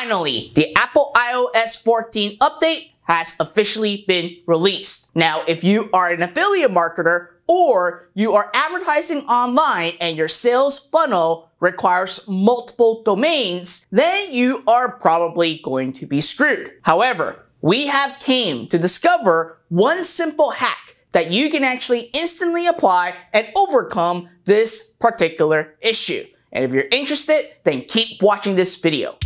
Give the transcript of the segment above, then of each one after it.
Finally, the Apple iOS 14 update has officially been released. Now, if you are an affiliate marketer or you are advertising online and your sales funnel requires multiple domains, then you are probably going to be screwed. However, we have came to discover one simple hack that you can actually instantly apply and overcome this particular issue. And if you're interested, then keep watching this video.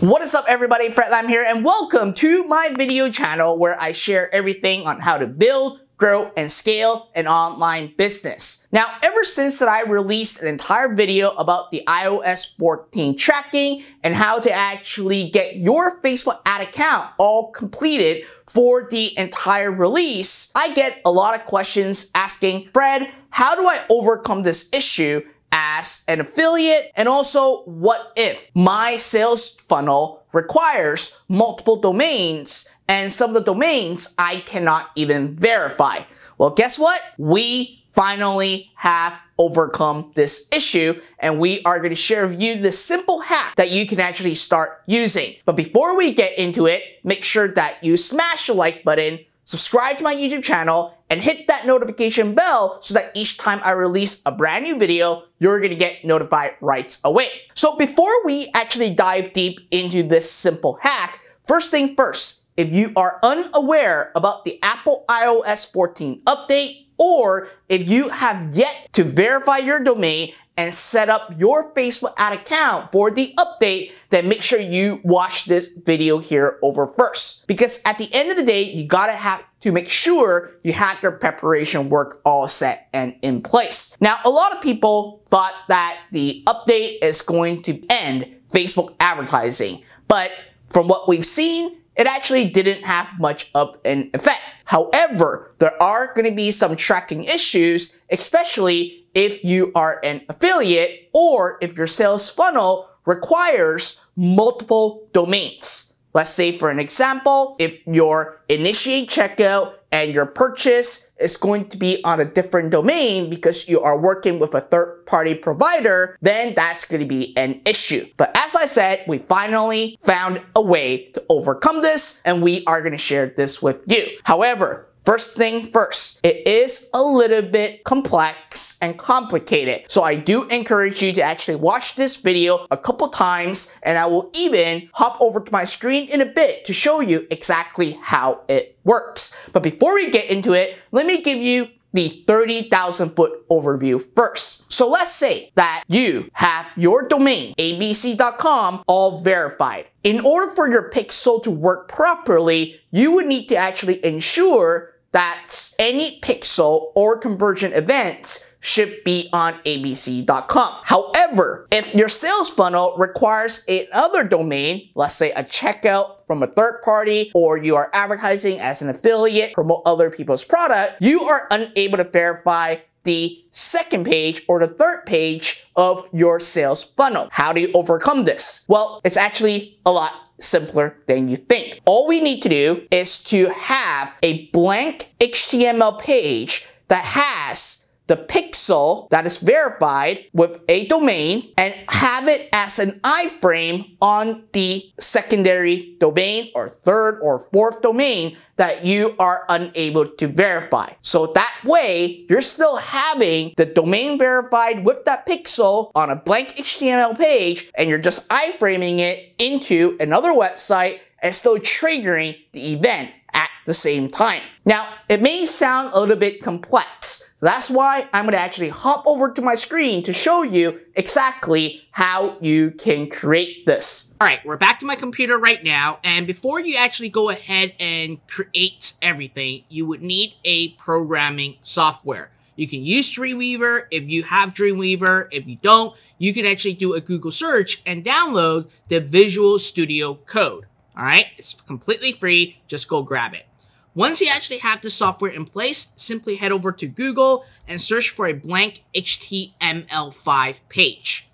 What is up everybody, Fred Lam here and welcome to my video channel where I share everything on how to build, grow, and scale an online business. Now, ever since that I released an entire video about the iOS 14 tracking and how to actually get your Facebook ad account all completed for the entire release, I get a lot of questions asking, Fred, how do I overcome this issue as an affiliate? And also, what if my sales funnel requires multiple domains and some of the domains I cannot even verify? Well, guess what? We finally have overcome this issue and we are going to share with you the simple hack that you can actually start using. But before we get into it, make sure that you smash the like button, subscribe to my YouTube channel, and hit that notification bell so that each time I release a brand new video, you're gonna get notified right away. So before we actually dive deep into this simple hack, first thing first, if you are unaware about the Apple iOS 14 update, or if you have yet to verify your domain and set up your Facebook ad account for the update, then make sure you watch this video here over first. Because at the end of the day, you gotta have to make sure you have your preparation work all set and in place. Now, a lot of people thought that the update is going to end Facebook advertising, but from what we've seen, it actually didn't have much of an effect. However, there are going to be some tracking issues, especially if you are an affiliate or if your sales funnel requires multiple domains. Let's say for an example, if your initiate checkout and your purchase is going to be on a different domain because you are working with a third party provider, then that's going to be an issue. But as I said, we finally found a way to overcome this and we are going to share this with you. However, First thing first, it is a little bit complex and complicated. So I do encourage you to actually watch this video a couple times and I will even hop over to my screen in a bit to show you exactly how it works. But before we get into it, let me give you the 30,000 foot overview first. So let's say that you have your domain, abc.com, all verified. In order for your pixel to work properly, you would need to actually ensure that any pixel or conversion events should be on abc.com. However, if your sales funnel requires another domain, let's say a checkout from a third party, or you are advertising as an affiliate, promote other people's product, you are unable to verify the second page or the third page of your sales funnel. How do you overcome this? Well, it's actually a lot simpler than you think. All we need to do is to have a blank HTML page that has the pixel that is verified with a domain and have it as an iframe on the secondary domain or third or fourth domain that you are unable to verify. So that way, you're still having the domain verified with that pixel on a blank HTML page and you're just iframing it into another website and still triggering the event at the same time. Now, it may sound a little bit complex. That's why I'm going to actually hop over to my screen to show you exactly how you can create this. Alright, we're back to my computer right now, and before you actually go ahead and create everything, you would need a programming software. You can use Dreamweaver if you have Dreamweaver. If you don't, you can actually do a Google search and download the Visual Studio Code. All right, it's completely free. Just go grab it. Once you actually have the software in place, simply head over to Google and search for a blank HTML5 page.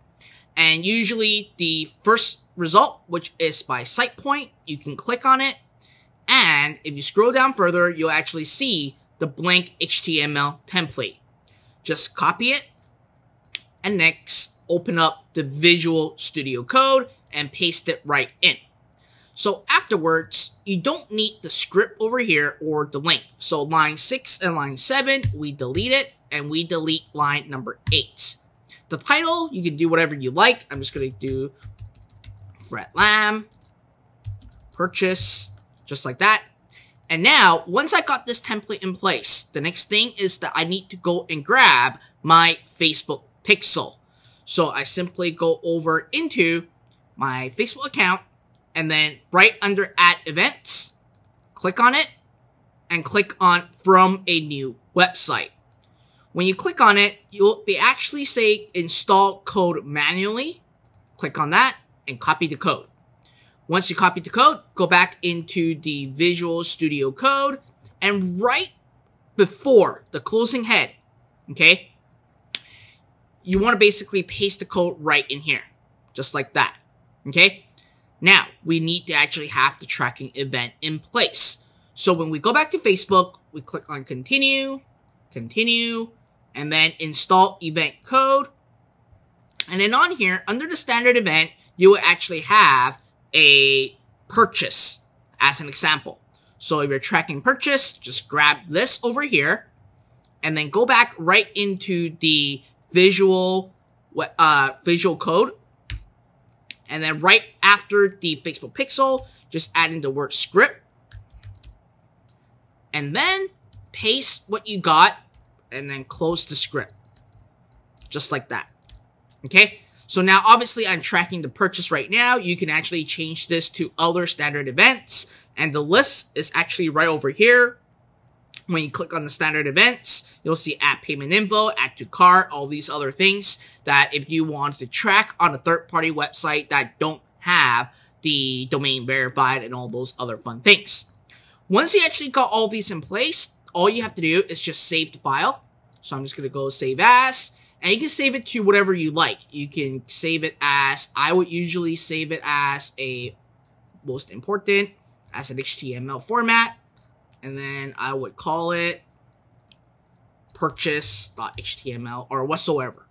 And usually the first result, which is by SitePoint. You can click on it. And if you scroll down further, you'll actually see the blank HTML template. Just copy it and next open up the Visual Studio Code and paste it right in. So afterwards, you don't need the script over here or the link. So line 6 and line 7, we delete it, and we delete line number 8. The title, you can do whatever you like. I'm just going to do Fred Lam, purchase, just like that. And now, once I got this template in place, the next thing is that I need to go and grab my Facebook pixel. So I simply go over into my Facebook account and then right under add events, click on it and click on from a new website. When you click on it, you'll be actually say install code manually. Click on that and copy the code. Once you copy the code, go back into the Visual Studio Code and right before the closing head, okay, you want to basically paste the code right in here, just like that, okay? Now, we need to actually have the tracking event in place. So when we go back to Facebook, we click on continue, continue, and then install event code. And then on here, under the standard event, you will actually have a purchase as an example. So if you're tracking purchase, just grab this over here and then go back right into the visual uh, visual code. And then right after the Facebook pixel, just add in the word script. And then paste what you got and then close the script. Just like that. Okay? So now obviously I'm tracking the purchase right now. You can actually change this to other standard events. And the list is actually right over here. When you click on the standard events, you'll see add payment info, add to cart, all these other things that if you want to track on a third party website that don't have the domain verified and all those other fun things. Once you actually got all these in place, all you have to do is just save the file. So I'm just going to go save as, and you can save it to whatever you like. You can save it as, I would usually save it as a most important, as an HTML format and then I would call it purchase.html or whatsoever.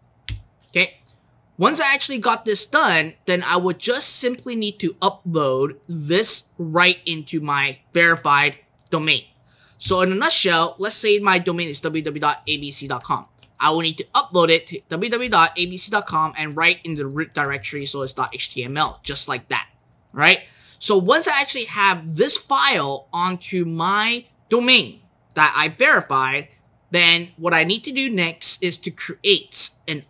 Okay. Once I actually got this done, then I would just simply need to upload this right into my verified domain. So in a nutshell, let's say my domain is www.abc.com. I will need to upload it to www.abc.com and right in the root directory so it's .html, just like that, right? So once I actually have this file onto my domain that I verified, then what I need to do next is to create an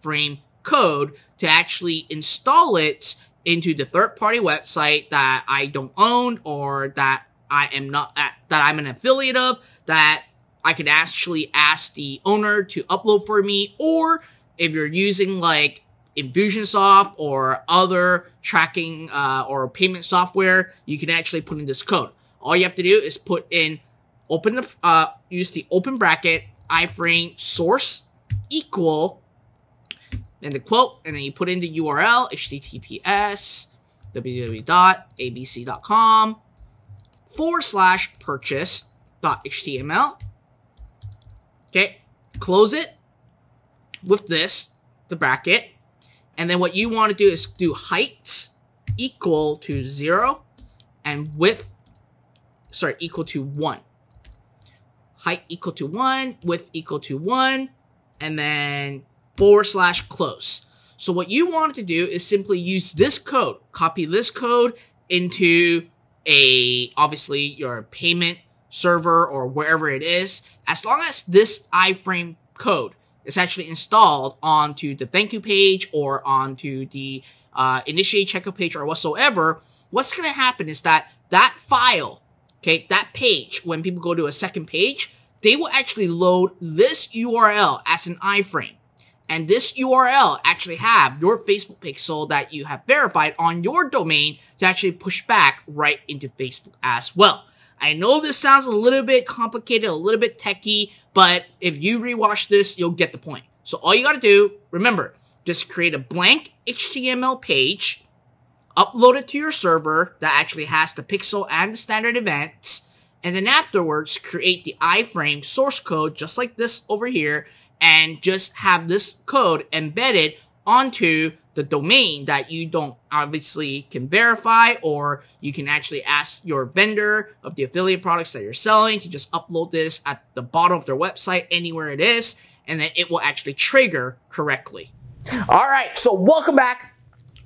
iframe code to actually install it into the third party website that I don't own or that I am not that I'm an affiliate of that I could actually ask the owner to upload for me or if you're using like Infusionsoft or other tracking uh, or payment software, you can actually put in this code. All you have to do is put in, open the, uh, use the open bracket, iframe source equal, and the quote, and then you put in the URL, https www.abc.com forward slash purchase.html. Okay, close it with this, the bracket, and then what you want to do is do height equal to zero and width, sorry, equal to one. Height equal to one, width equal to one, and then forward slash close. So what you want to do is simply use this code, copy this code into a, obviously your payment server or wherever it is. As long as this iframe code is actually installed onto the thank you page or onto the uh, initiate checkout page or whatsoever, what's going to happen is that that file, okay, that page, when people go to a second page, they will actually load this URL as an iframe. And this URL actually have your Facebook pixel that you have verified on your domain to actually push back right into Facebook as well. I know this sounds a little bit complicated, a little bit techy, but if you rewatch this, you'll get the point. So all you gotta do, remember, just create a blank HTML page, upload it to your server that actually has the pixel and the standard events. And then afterwards, create the iframe source code just like this over here and just have this code embedded onto the domain that you don't obviously can verify or you can actually ask your vendor of the affiliate products that you're selling to just upload this at the bottom of their website anywhere it is and then it will actually trigger correctly. All right, so welcome back.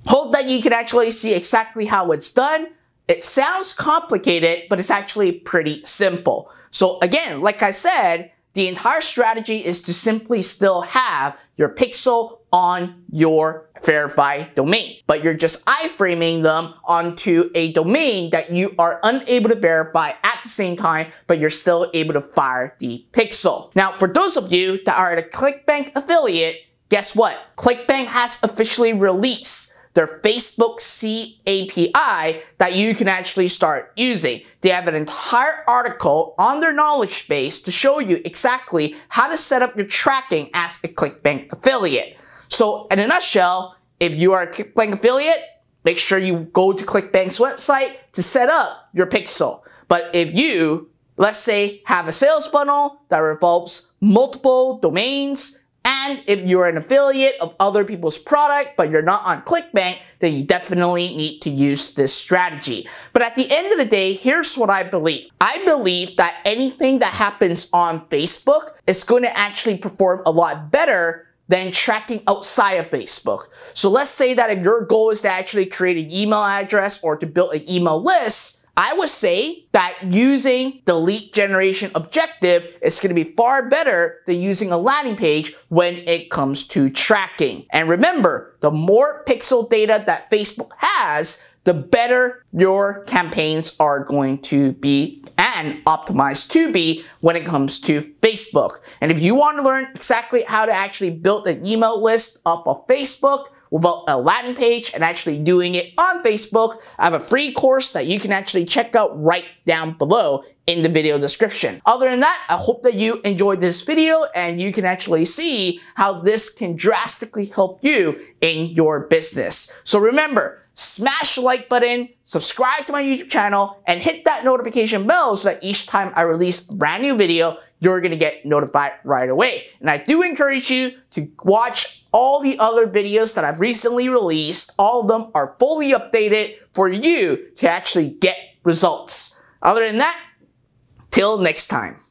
Hope that you can actually see exactly how it's done. It sounds complicated, but it's actually pretty simple. So again, like I said, the entire strategy is to simply still have your pixel on your verified domain, but you're just iframing them onto a domain that you are unable to verify at the same time, but you're still able to fire the pixel. Now, for those of you that are a ClickBank affiliate, guess what? ClickBank has officially released their Facebook C API that you can actually start using. They have an entire article on their knowledge base to show you exactly how to set up your tracking as a ClickBank affiliate. So in a nutshell, if you are a ClickBank affiliate, make sure you go to ClickBank's website to set up your pixel. But if you, let's say, have a sales funnel that involves multiple domains, and if you're an affiliate of other people's product, but you're not on ClickBank, then you definitely need to use this strategy. But at the end of the day, here's what I believe. I believe that anything that happens on Facebook is going to actually perform a lot better than tracking outside of Facebook. So let's say that if your goal is to actually create an email address or to build an email list, I would say that using the lead generation objective is going to be far better than using a landing page when it comes to tracking. And remember, the more pixel data that Facebook has, the better your campaigns are going to be and optimized to be when it comes to Facebook. And if you want to learn exactly how to actually build an email list off of Facebook, a uh, landing page and actually doing it on Facebook, I have a free course that you can actually check out right down below in the video description. Other than that, I hope that you enjoyed this video and you can actually see how this can drastically help you in your business. So remember, smash the like button, subscribe to my YouTube channel, and hit that notification bell so that each time I release a brand new video, you're gonna get notified right away. And I do encourage you to watch all the other videos that I've recently released. All of them are fully updated for you to actually get results. Other than that, till next time.